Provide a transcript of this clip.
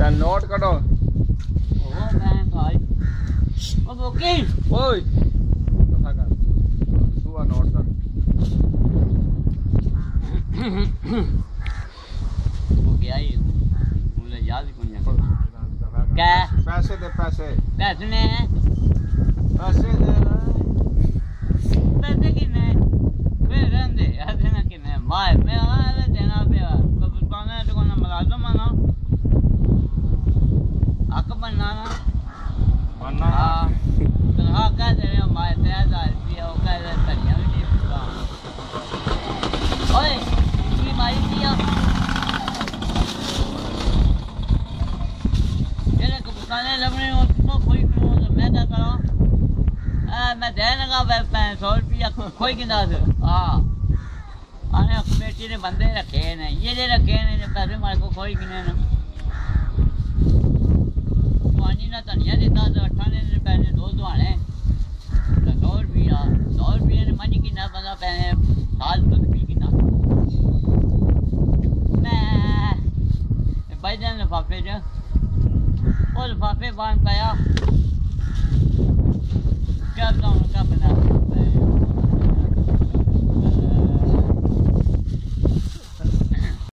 क्या नोट करो। ओए कथा कर। सुआ नोट कर। वो क्या ही मुझे याद ही नहीं क्या पैसे दे, पैसे। पैसे ने पैसे दे पैसे किने फिर रंदे याद ना किने माय बनना ना। ਮੰਨਾ हाँ। तनखा कह दे रहे तेरह हज़ार रुपया वो कह रहे धनिया भी नहीं पिता। ओए की मारी दिया तेरे कबूतरे लबने हो तो कोई तो मैं क्या करा? मैं दे लगा मैं सौ रुपया कोई किंदा से? हाँ। आने कमेटी ने बंदे रखे ने ये रखे ने पैसे मारे को कोई किने ना पानी ना धनिया देता तो अठाने ने पैने दो दुआने तो सौ रुपया सौ रुपये ने मंझ किन्ना बंदा आज तो निकलेगी ना। मैं भाई जान लिफाफे जो वो बाँध पाया।